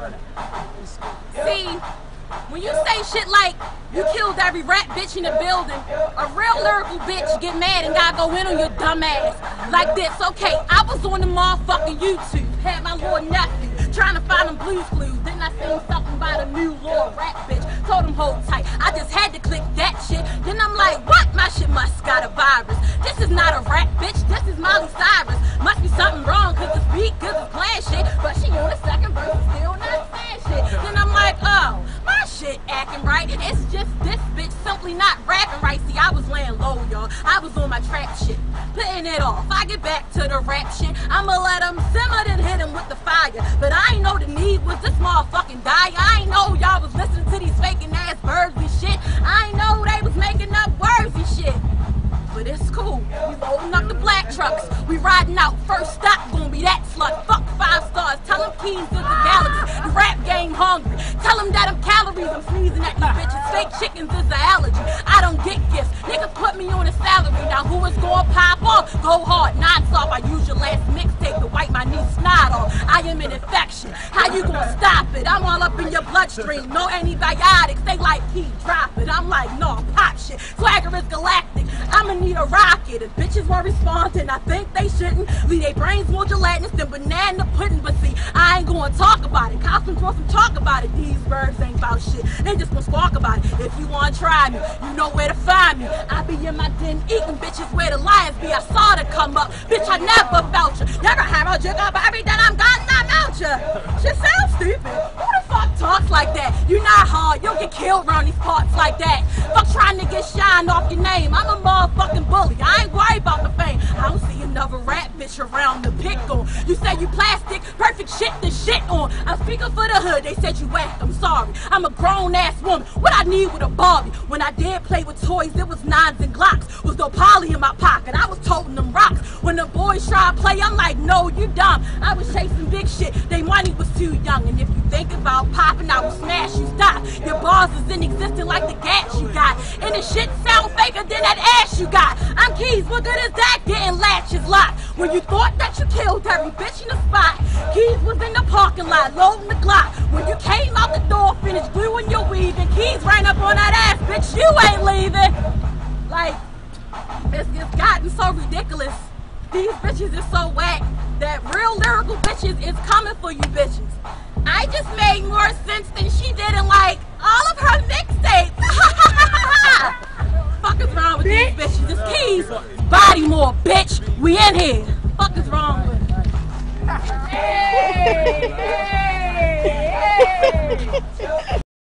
See, when you say shit like you killed every rat bitch in the building, a real lyrical bitch get mad and gotta go in on your dumb ass. Like this, okay, I was on the motherfucking YouTube, had my lord nephew trying to find them Blue's Clues. Then I seen something about a new lord rat bitch. Told him hold tight. I just had to click that shit. Then I'm like, what? My shit must got a virus. This is not a rat bitch. This is Molly Cyrus. Must be something wrong cause the beat cause it's playing shit. Just this bitch simply not rapping right. See, I was laying low, y'all. I was on my trap shit. Putting it off. I get back to the rap shit. I'ma let him simmer then hit him with the fire. But I ain't know the need was this motherfucking die. I ain't know y'all was listening to these faking ass birds and shit. I ain't know they was making up words and shit. But it's cool. We loading up the black trucks. We riding out. First stop I'm sneezing at these bitches. Fake chickens is an allergy. I don't get gifts. Niggas put me on a salary. Now who is gonna pop off? Go hard, non-stop. I use your last mixtape to wipe my knee snot off. I am an infection. How you gonna stop it? I'm all up in your bloodstream. No antibiotics. They like keep drop it. I'm like, no, shit. Swagger is galactic. I'ma need a rocket. If bitches won't respond, then I think they shouldn't. Leave their brains more gelatinous than banana pudding. But see, I ain't gonna talk about it. Costumes want some talk about it. These birds ain't about shit. They just gonna squawk about it. If you wanna try me, you know where to find me. I be in my den eating bitches where the lions be. I saw to come up. Bitch, I never you. Never have a jig up everything I'm got, I'm out you. Shit sounds stupid. Like that? You're not hard. You'll get killed around these parts like that. Fuck trying to get shine off your name. I'm a motherfucking bully. I ain't worried about the fame. I don't see another rat bitch around the pickle. You say you plastic, perfect shit to shit on. I'm speaking for the hood. They said you whack. I'm sorry. I'm a grown ass woman. What I need with a Barbie? When I did play with toys, it was nines and glocks. Was no Polly in my pocket. I was toting them rocks. When the boys try to play, I'm like, no, you dumb. I was chasing big shit. They money was too young. And if you think about popping, I will smash you. Stop. Your bars is inexistent like the gas you got. And the shit sound faker than that ass you got. I'm Keys. What good is that? Getting latches locked. When you thought that you killed every bitch in the spot. Keys was in the parking lot, loading the Glock. When you came out the door, finished gluing your weave, and Keys ran up on that ass, bitch. You ain't leaving. Like, it's, it's gotten so ridiculous. These bitches is so whack that real lyrical bitches is coming for you bitches. I just made more sense than she did in like all of her mixtapes. Fuck is wrong with these bitches? It's keys. Body more, bitch. We in here.